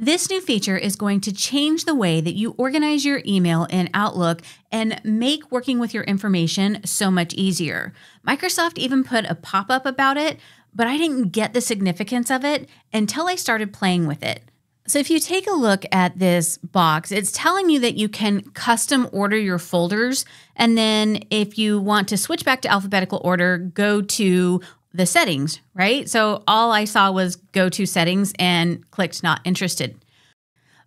This new feature is going to change the way that you organize your email in Outlook and make working with your information so much easier. Microsoft even put a pop up about it, but I didn't get the significance of it until I started playing with it. So, if you take a look at this box, it's telling you that you can custom order your folders. And then, if you want to switch back to alphabetical order, go to the settings, right? So, all I saw was go to settings and clicked not interested.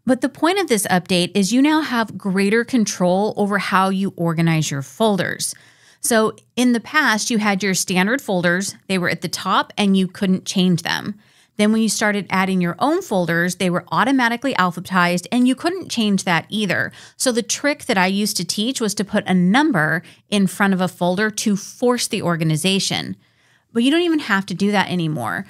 But the point of this update is you now have greater control over how you organize your folders. So, in the past, you had your standard folders, they were at the top and you couldn't change them. Then, when you started adding your own folders, they were automatically alphabetized and you couldn't change that either. So, the trick that I used to teach was to put a number in front of a folder to force the organization. But you don't even have to do that anymore.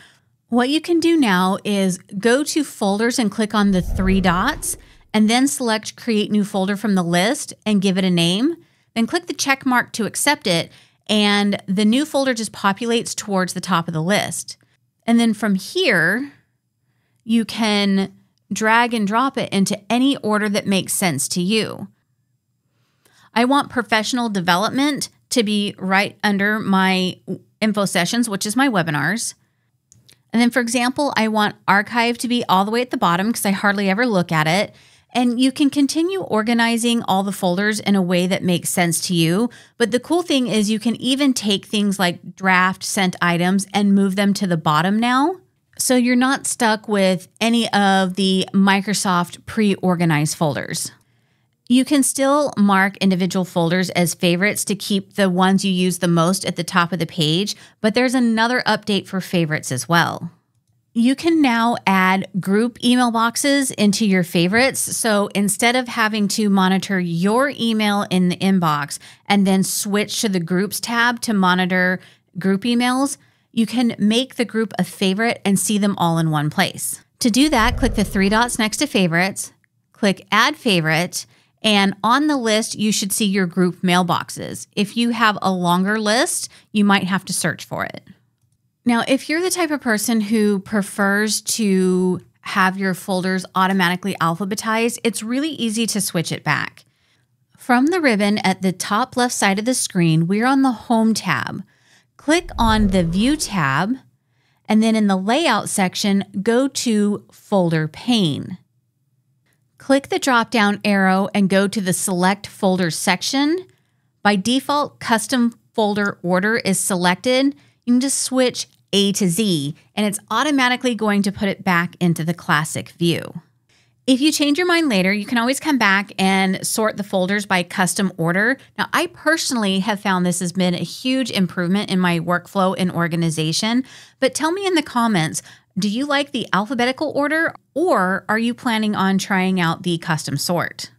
What you can do now is go to folders and click on the three dots, and then select create new folder from the list and give it a name. Then click the check mark to accept it, and the new folder just populates towards the top of the list. And then from here, you can drag and drop it into any order that makes sense to you. I want professional development to be right under my info sessions, which is my webinars. And then, for example, I want archive to be all the way at the bottom because I hardly ever look at it. And you can continue organizing all the folders in a way that makes sense to you. But the cool thing is, you can even take things like draft sent items and move them to the bottom now. So you're not stuck with any of the Microsoft pre organized folders. You can still mark individual folders as favorites to keep the ones you use the most at the top of the page, but there's another update for favorites as well. You can now add group email boxes into your favorites. So instead of having to monitor your email in the inbox and then switch to the groups tab to monitor group emails, you can make the group a favorite and see them all in one place. To do that, click the three dots next to favorites, click add favorite, and on the list, you should see your group mailboxes. If you have a longer list, you might have to search for it. Now, if you're the type of person who prefers to have your folders automatically alphabetized, it's really easy to switch it back. From the ribbon at the top left side of the screen, we're on the Home tab. Click on the View tab, and then in the Layout section, go to Folder Pane. Click the drop down arrow and go to the Select Folders section. By default, Custom Folder Order is selected you can just switch A to Z and it's automatically going to put it back into the classic view. If you change your mind later, you can always come back and sort the folders by custom order. Now, I personally have found this has been a huge improvement in my workflow and organization. But tell me in the comments do you like the alphabetical order or are you planning on trying out the custom sort?